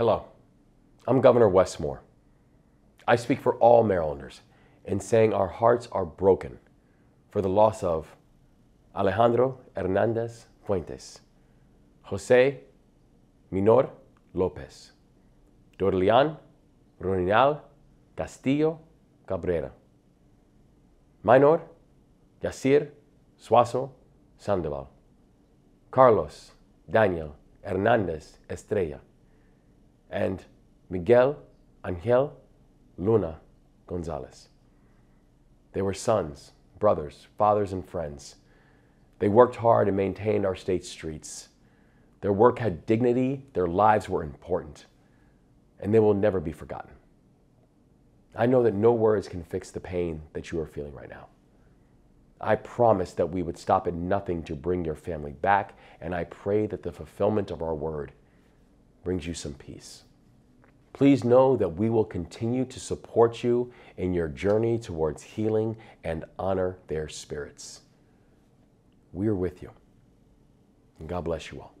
Hello, I'm Governor Wes Moore. I speak for all Marylanders in saying our hearts are broken for the loss of Alejandro Hernandez Fuentes, Jose Mynor Lopez, Dorlian Ronial Castillo Cabrera, Maynor Yasir Suazo Sandoval, Carlos Daniel Hernandez Estrella, and Miguel Angel Luna Gonzalez. They were sons, brothers, fathers, and friends. They worked hard and maintained our state streets. Their work had dignity, their lives were important, and they will never be forgotten. I know that no words can fix the pain that you are feeling right now. I promise that we would stop at nothing to bring your family back, and I pray that the fulfillment of our word brings you some peace. Please know that we will continue to support you in your journey towards healing and honor their spirits. We are with you. And God bless you all.